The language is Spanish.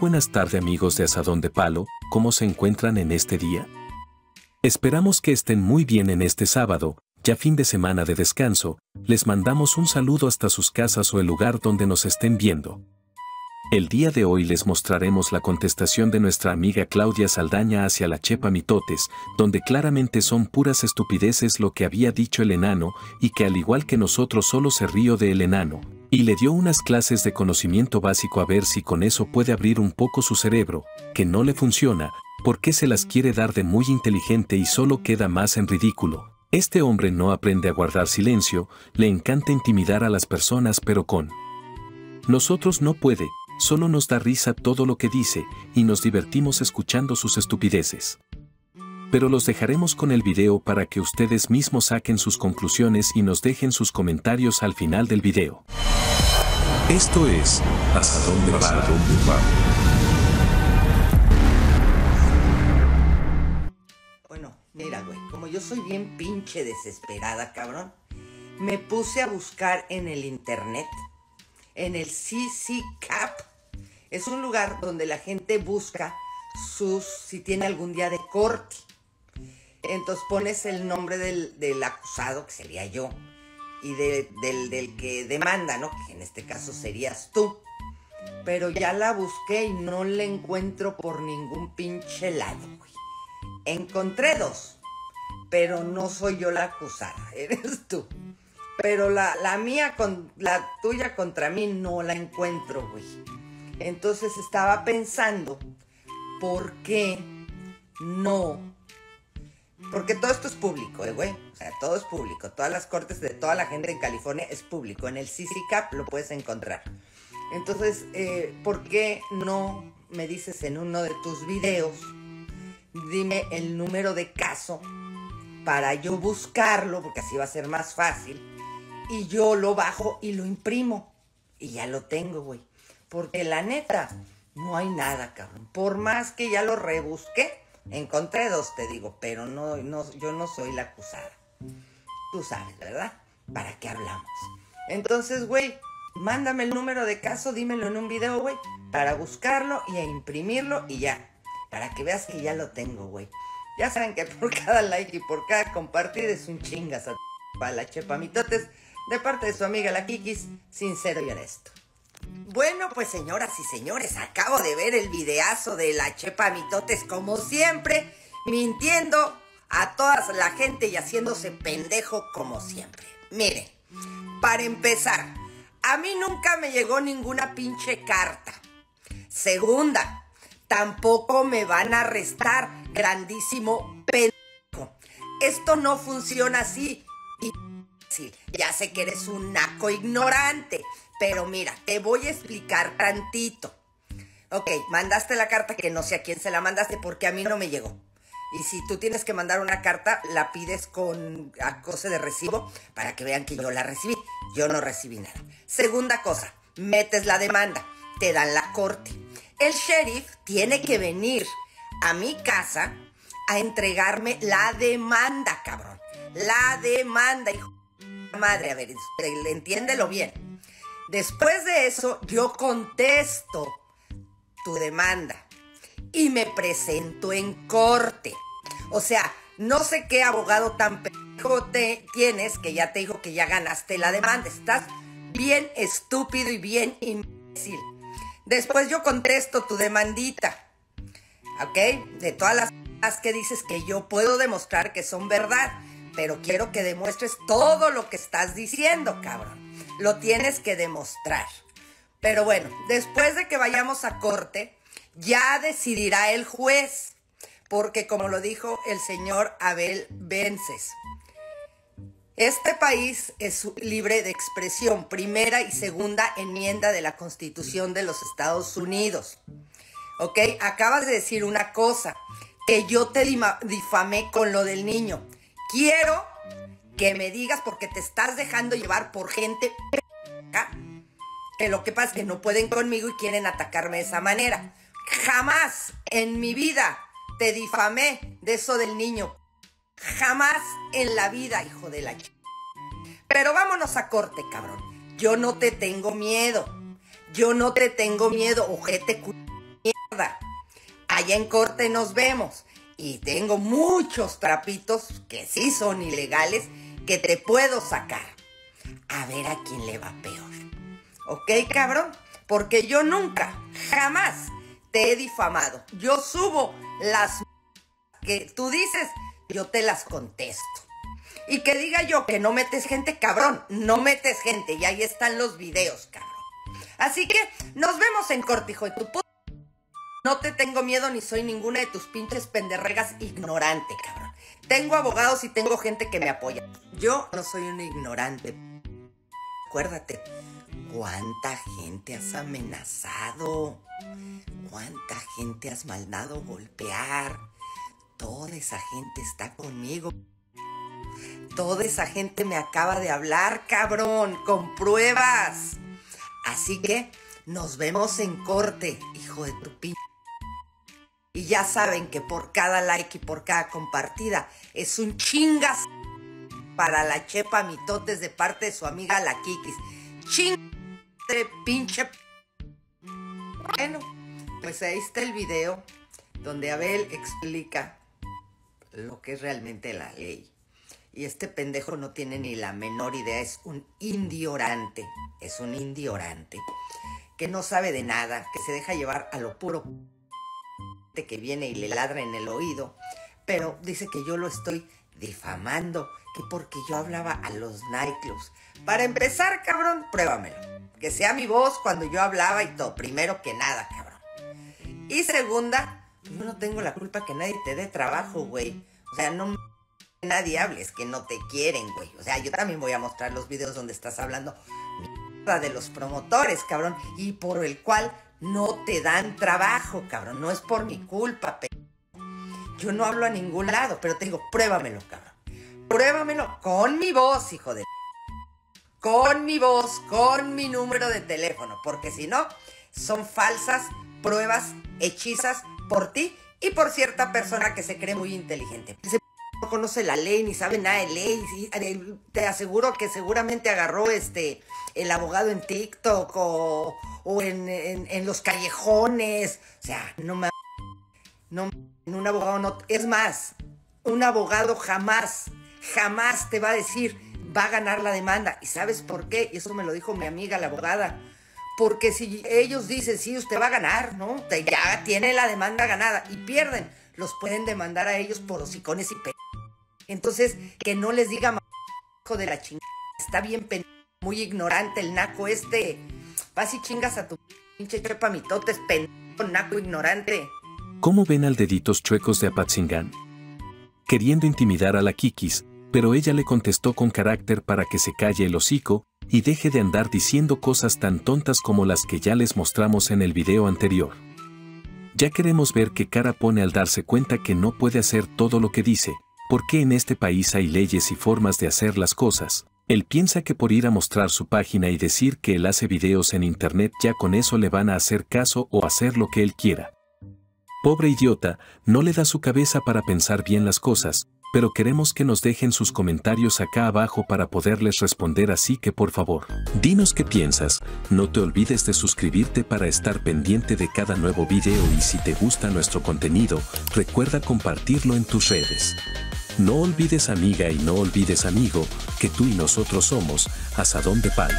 buenas tardes amigos de Asadón de Palo, ¿cómo se encuentran en este día? Esperamos que estén muy bien en este sábado, ya fin de semana de descanso, les mandamos un saludo hasta sus casas o el lugar donde nos estén viendo. El día de hoy les mostraremos la contestación de nuestra amiga Claudia Saldaña hacia la Chepa Mitotes, donde claramente son puras estupideces lo que había dicho el enano y que al igual que nosotros solo se río de el enano, y le dio unas clases de conocimiento básico a ver si con eso puede abrir un poco su cerebro, que no le funciona, porque se las quiere dar de muy inteligente y solo queda más en ridículo. Este hombre no aprende a guardar silencio, le encanta intimidar a las personas pero con nosotros no puede, solo nos da risa todo lo que dice y nos divertimos escuchando sus estupideces. Pero los dejaremos con el video para que ustedes mismos saquen sus conclusiones y nos dejen sus comentarios al final del video. Esto es Hasta dónde va. Bueno, mira, güey, como yo soy bien pinche desesperada, cabrón, me puse a buscar en el internet, en el CC Cap. Es un lugar donde la gente busca sus, si tiene algún día de corte. Entonces pones el nombre del, del acusado, que sería yo, y de- del, del que demanda, ¿no? Que en este caso serías tú. Pero ya la busqué y no la encuentro por ningún pinche lado, güey. Encontré dos, pero no soy yo la acusada, eres tú. Pero la, la mía, con, la tuya contra mí, no la encuentro, güey. Entonces estaba pensando, ¿por qué no porque todo esto es público, ¿eh, güey. O sea, todo es público. Todas las cortes de toda la gente en California es público. En el CCCAP lo puedes encontrar. Entonces, eh, ¿por qué no me dices en uno de tus videos, dime el número de caso para yo buscarlo, porque así va a ser más fácil, y yo lo bajo y lo imprimo. Y ya lo tengo, güey. Porque la neta, no hay nada, cabrón. Por más que ya lo rebusqué, encontré dos, te digo, pero no, no, yo no soy la acusada. Tú sabes, ¿verdad? ¿Para qué hablamos? Entonces, güey, mándame el número de caso, dímelo en un video, güey, para buscarlo y a imprimirlo y ya. Para que veas que ya lo tengo, güey. Ya saben que por cada like y por cada compartir es un chingas a para la chepa mitotes de parte de su amiga la Kikis, sincero y honesto. Bueno, pues señoras y señores, acabo de ver el videazo de la Chepa Mitotes como siempre, mintiendo a toda la gente y haciéndose pendejo como siempre. Miren, para empezar, a mí nunca me llegó ninguna pinche carta. Segunda, tampoco me van a arrestar, grandísimo pendejo. Esto no funciona así. Y ya sé que eres un naco ignorante, pero mira, te voy a explicar tantito. Ok, mandaste la carta que no sé a quién se la mandaste porque a mí no me llegó. Y si tú tienes que mandar una carta, la pides con acose de recibo para que vean que yo la recibí. Yo no recibí nada. Segunda cosa, metes la demanda, te dan la corte. El sheriff tiene que venir a mi casa a entregarme la demanda, cabrón. La demanda, hijo madre. A ver, entiéndelo bien. Después de eso, yo contesto tu demanda y me presento en corte. O sea, no sé qué abogado tan pendejo tienes que ya te dijo que ya ganaste la demanda. Estás bien estúpido y bien imbécil. Después yo contesto tu demandita. ¿Ok? De todas las que dices que yo puedo demostrar que son verdad. Pero quiero que demuestres todo lo que estás diciendo, cabrón. Lo tienes que demostrar. Pero bueno, después de que vayamos a corte, ya decidirá el juez, porque como lo dijo el señor Abel Vences, este país es libre de expresión, primera y segunda enmienda de la Constitución de los Estados Unidos. ¿Ok? Acabas de decir una cosa, que yo te difamé con lo del niño. Quiero que me digas porque te estás dejando llevar por gente que lo que pasa es que no pueden conmigo y quieren atacarme de esa manera. Jamás en mi vida te difamé de eso del niño. Jamás en la vida, hijo de la ch... Pero vámonos a corte, cabrón. Yo no te tengo miedo. Yo no te tengo miedo, ojete cu... mierda. Allá en corte nos vemos. Y tengo muchos trapitos que sí son ilegales que te puedo sacar. A ver a quién le va peor. ¿Ok, cabrón? Porque yo nunca, jamás te he difamado. Yo subo las que tú dices, yo te las contesto. Y que diga yo que no metes gente, cabrón, no metes gente. Y ahí están los videos, cabrón. Así que nos vemos en cortijo de tu puta. No te tengo miedo ni soy ninguna de tus pinches penderregas ignorante, cabrón. Tengo abogados y tengo gente que me apoya. Yo no soy un ignorante. Acuérdate, ¿cuánta gente has amenazado? ¿Cuánta gente has mandado golpear? Toda esa gente está conmigo. Toda esa gente me acaba de hablar, cabrón, con pruebas. Así que nos vemos en corte, hijo de tu pinche. Y ya saben que por cada like y por cada compartida es un chingas para la chepa mitotes de parte de su amiga la Kikis. Ching pinche. Bueno, pues ahí está el video donde Abel explica lo que es realmente la ley. Y este pendejo no tiene ni la menor idea, es un indiorante, es un indiorante que no sabe de nada, que se deja llevar a lo puro que viene y le ladra en el oído, pero dice que yo lo estoy difamando, que porque yo hablaba a los nightclubs. Para empezar, cabrón, pruébamelo. Que sea mi voz cuando yo hablaba y todo, primero que nada, cabrón. Y segunda, yo no tengo la culpa que nadie te dé trabajo, güey. O sea, no nadie hables que no te quieren, güey. O sea, yo también voy a mostrar los videos donde estás hablando de los promotores, cabrón, y por el cual no te dan trabajo, cabrón. No es por mi culpa, pero yo no hablo a ningún lado, pero te digo, pruébamelo, cabrón. Pruébamelo con mi voz, hijo de... Con mi voz, con mi número de teléfono, porque si no, son falsas pruebas hechizas por ti y por cierta persona que se cree muy inteligente. No conoce la ley ni sabe nada de ley. Te aseguro que seguramente agarró este el abogado en TikTok o, o en, en, los callejones. O sea, no me... No, un abogado no... Es más, un abogado jamás, jamás te va a decir, va a ganar la demanda. ¿Y sabes por qué? Y eso me lo dijo mi amiga, la abogada. Porque si ellos dicen, sí, usted va a ganar, ¿no? Ya tiene la demanda ganada y pierden, los pueden demandar a ellos por hocicones y pe... Entonces, que no les diga, hijo de la chingada, está bien muy ignorante el naco este. Vas y chingas a tu pinche chepa mitotes, pendejo, naco ignorante. ¿Cómo ven al deditos chuecos de Apatzingán? Queriendo intimidar a la Kikis, pero ella le contestó con carácter para que se calle el hocico y deje de andar diciendo cosas tan tontas como las que ya les mostramos en el video anterior. Ya queremos ver qué cara pone al darse cuenta que no puede hacer todo lo que dice, porque en este país hay leyes y formas de hacer las cosas, él piensa que por ir a mostrar su página y decir que él hace videos en internet ya con eso le van a hacer caso o hacer lo que él quiera. Pobre idiota, no le da su cabeza para pensar bien las cosas, pero queremos que nos dejen sus comentarios acá abajo para poderles responder así que por favor, dinos qué piensas, no te olvides de suscribirte para estar pendiente de cada nuevo video y si te gusta nuestro contenido, recuerda compartirlo en tus redes. No olvides amiga y no olvides amigo, que tú y nosotros somos Asadón de Palo.